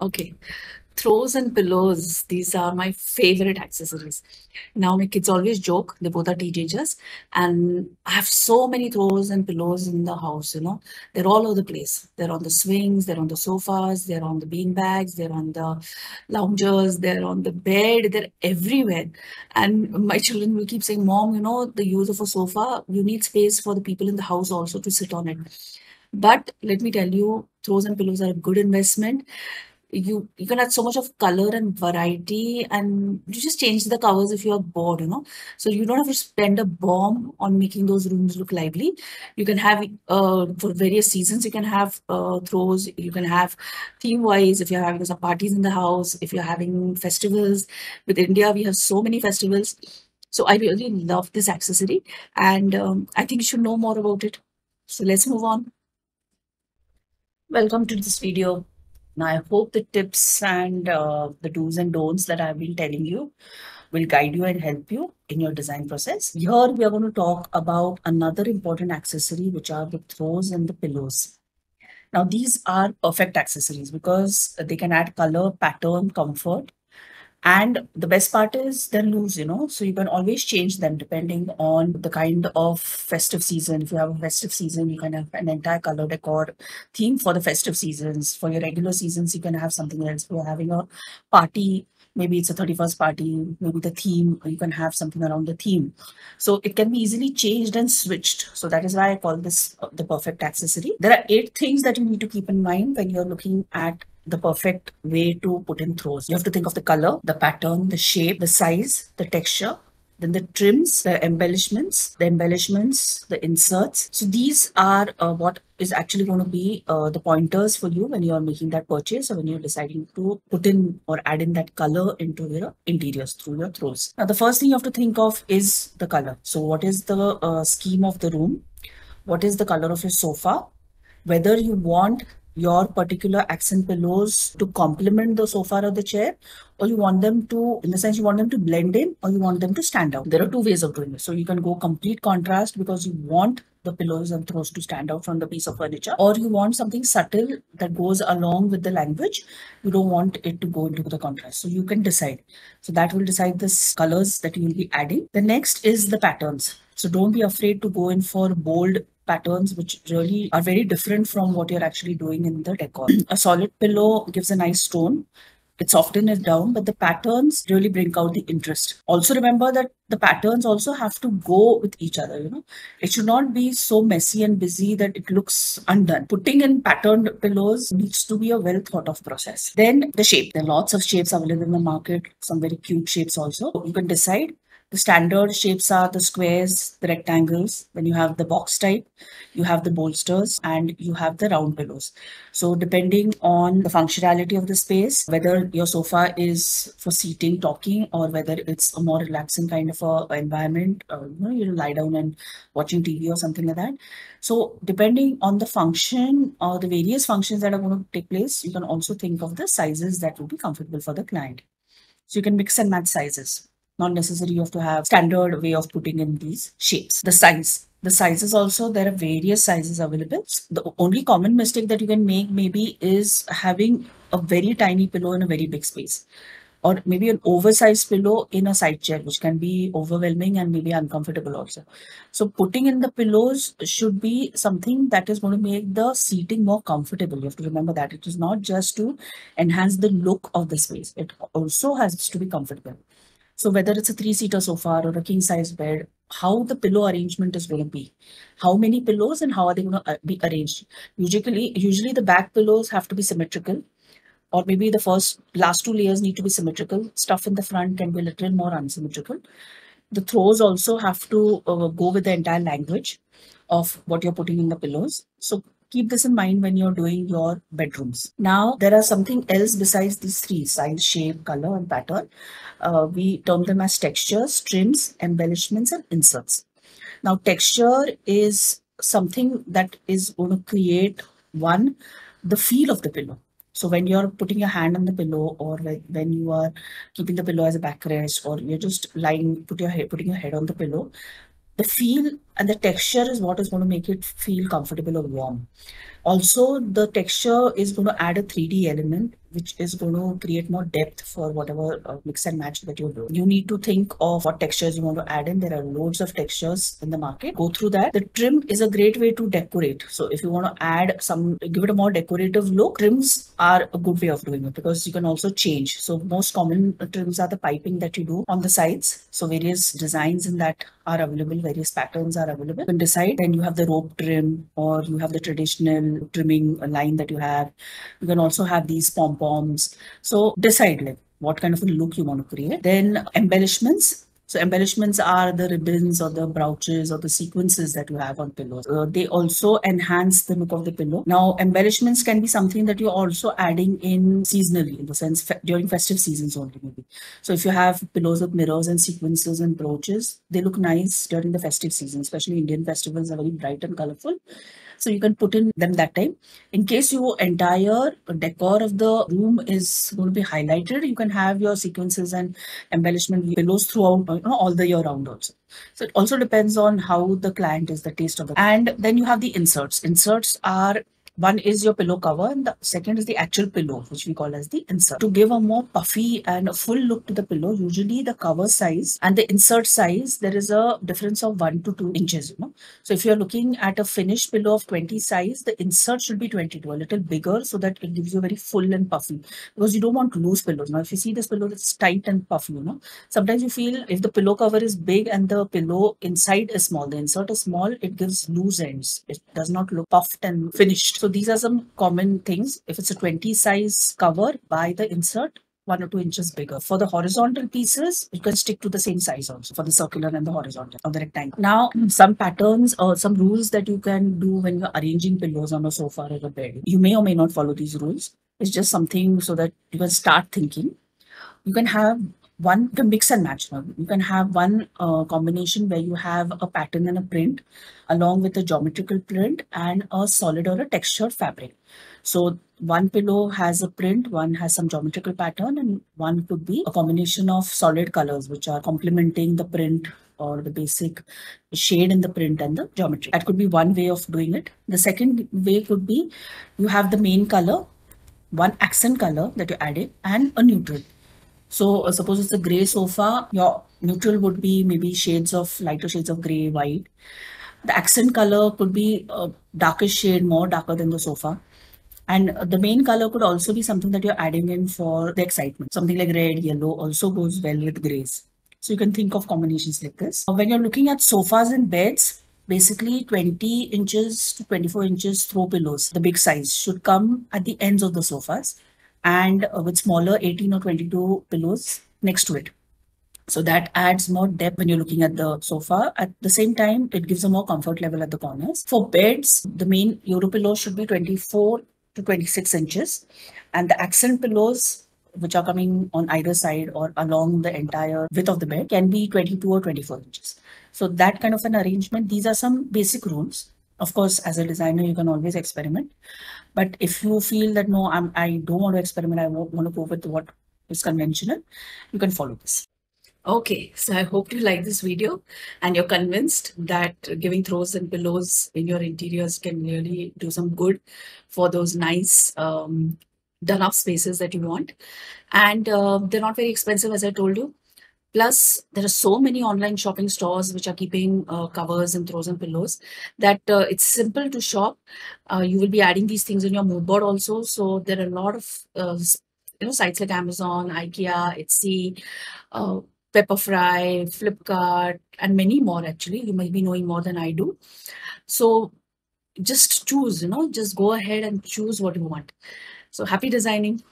Okay. Throws and pillows, these are my favorite accessories. Now, my kids always joke, they both are teenagers, and I have so many throws and pillows in the house, you know. They're all over the place. They're on the swings, they're on the sofas, they're on the bean bags, they're on the loungers, they're on the bed, they're everywhere. And my children will keep saying, Mom, you know, the use of a sofa, you need space for the people in the house also to sit on it. But let me tell you, throws and pillows are a good investment. You you can add so much of color and variety and you just change the covers if you are bored you know. So you don't have to spend a bomb on making those rooms look lively. You can have uh for various seasons you can have uh throws you can have theme wise if you're having some parties in the house if you're having festivals. With india we have so many festivals. So i really love this accessory and um, i think you should know more about it. So let's move on welcome to this video now, I hope the tips and uh, the do's and don'ts that I've been telling you will guide you and help you in your design process. Here, we are going to talk about another important accessory, which are the throws and the pillows. Now, these are perfect accessories because they can add color, pattern, comfort, and the best part is they're loose, you know, so you can always change them depending on the kind of festive season. If you have a festive season, you can have an entire color decor theme for the festive seasons. For your regular seasons, you can have something else. If you're having a party, maybe it's a 31st party, maybe the theme, you can have something around the theme. So it can be easily changed and switched. So that is why I call this uh, the perfect accessory. There are eight things that you need to keep in mind when you're looking at the perfect way to put in throws. You have to think of the color, the pattern, the shape, the size, the texture, then the trims, the embellishments, the embellishments, the inserts. So these are uh, what is actually going to be uh, the pointers for you when you are making that purchase or when you're deciding to put in or add in that color into your interiors through your throws. Now, the first thing you have to think of is the color. So what is the uh, scheme of the room? What is the color of your sofa? Whether you want your particular accent pillows to complement the sofa or the chair or you want them to in the sense you want them to blend in or you want them to stand out? There are two ways of doing it. So you can go complete contrast because you want the pillows and throws to stand out from the piece of furniture or you want something subtle that goes along with the language. You don't want it to go into the contrast. So you can decide. So that will decide the colors that you will be adding. The next is the patterns. So don't be afraid to go in for bold patterns which really are very different from what you're actually doing in the decor. a solid pillow gives a nice tone. It softens it down, but the patterns really bring out the interest. Also remember that the patterns also have to go with each other, you know. It should not be so messy and busy that it looks undone. Putting in patterned pillows needs to be a well thought of process. Then the shape. There are lots of shapes available in the market, some very cute shapes also. You can decide the standard shapes are the squares, the rectangles. Then you have the box type, you have the bolsters, and you have the round pillows. So depending on the functionality of the space, whether your sofa is for seating, talking, or whether it's a more relaxing kind of a environment, uh, you know, you lie down and watching TV or something like that. So depending on the function or the various functions that are going to take place, you can also think of the sizes that will be comfortable for the client. So you can mix and match sizes not necessary you have to have standard way of putting in these shapes. The size. The sizes also, there are various sizes available. The only common mistake that you can make maybe is having a very tiny pillow in a very big space or maybe an oversized pillow in a side chair, which can be overwhelming and maybe uncomfortable also. So putting in the pillows should be something that is going to make the seating more comfortable. You have to remember that it is not just to enhance the look of the space. It also has to be comfortable. So whether it's a three-seater sofa or a king-size bed, how the pillow arrangement is going to be, how many pillows and how are they going to uh, be arranged. Usually, usually the back pillows have to be symmetrical or maybe the first last two layers need to be symmetrical. Stuff in the front can be a little more unsymmetrical. The throws also have to uh, go with the entire language of what you're putting in the pillows. So keep this in mind when you're doing your bedrooms. Now, there are something else besides these three, size, shape, color, and pattern. Uh, we term them as textures, trims, embellishments, and inserts. Now, texture is something that is going to create, one, the feel of the pillow. So when you're putting your hand on the pillow or when you are keeping the pillow as a backrest or you're just lying, put your head, putting your head on the pillow, the feel and the texture is what is going to make it feel comfortable or warm. Also, the texture is going to add a 3D element, which is going to create more depth for whatever uh, mix and match that you're doing. You need to think of what textures you want to add in. There are loads of textures in the market. Go through that. The trim is a great way to decorate. So if you want to add some, give it a more decorative look, trims are a good way of doing it because you can also change. So most common trims are the piping that you do on the sides. So various designs in that are available, various patterns are available. You can decide. Then you have the rope trim or you have the traditional trimming line that you have. You can also have these pom-poms. So decide like what kind of a look you want to create. Then embellishments. So embellishments are the ribbons or the brooches or the sequences that you have on pillows. Uh, they also enhance the look of the pillow. Now, embellishments can be something that you're also adding in seasonally, in the sense fe during festive seasons only maybe. So if you have pillows with mirrors and sequences and brooches, they look nice during the festive season, especially Indian festivals are very bright and colorful. So you can put in them that time. In case your entire decor of the room is going to be highlighted, you can have your sequences and embellishment pillows throughout you know, all the year round also. So it also depends on how the client is, the taste of the. And then you have the inserts. Inserts are one is your pillow cover and the second is the actual pillow, which we call as the insert. To give a more puffy and full look to the pillow, usually the cover size and the insert size, there is a difference of one to two inches. You know? So if you're looking at a finished pillow of 20 size, the insert should be 22, a little bigger so that it gives you a very full and puffy because you don't want loose pillows. Now, if you see this pillow that's tight and puffy, you know, sometimes you feel if the pillow cover is big and the pillow inside is small, the insert is small, it gives loose ends. It does not look puffed and finished. So these are some common things. If it's a 20 size cover, buy the insert one or two inches bigger. For the horizontal pieces, you can stick to the same size also for the circular and the horizontal or the rectangle. Now, some patterns or some rules that you can do when you're arranging pillows on a sofa or a bed. You may or may not follow these rules. It's just something so that you can start thinking. You can have one to mix and match. You can have one uh, combination where you have a pattern and a print along with a geometrical print and a solid or a textured fabric. So one pillow has a print, one has some geometrical pattern and one could be a combination of solid colors which are complementing the print or the basic shade in the print and the geometry. That could be one way of doing it. The second way could be you have the main color, one accent color that you added and a neutral. So uh, suppose it's a gray sofa, your neutral would be maybe shades of lighter shades of gray, white. The accent color could be a darker shade, more darker than the sofa. And the main color could also be something that you're adding in for the excitement. Something like red, yellow also goes well with grays. So you can think of combinations like this. When you're looking at sofas and beds, basically 20 inches to 24 inches throw pillows, the big size, should come at the ends of the sofas and uh, with smaller 18 or 22 pillows next to it. So that adds more depth when you're looking at the sofa. At the same time, it gives a more comfort level at the corners. For beds, the main Euro pillow should be 24 to 26 inches. And the accent pillows, which are coming on either side or along the entire width of the bed, can be 22 or 24 inches. So that kind of an arrangement, these are some basic rules. Of course, as a designer, you can always experiment. But if you feel that no, I'm, I don't want to experiment, I want to go with what is conventional, you can follow this. Okay, so I hope you like this video and you're convinced that giving throws and pillows in your interiors can really do some good for those nice um, done up spaces that you want. And uh, they're not very expensive, as I told you. Plus, there are so many online shopping stores which are keeping uh, covers and throws and pillows that uh, it's simple to shop. Uh, you will be adding these things in your mood board also. So there are a lot of uh, you know sites like Amazon, IKEA, Etsy, uh, Pepperfry, Flipkart, and many more. Actually, you might be knowing more than I do. So just choose. You know, just go ahead and choose what you want. So happy designing.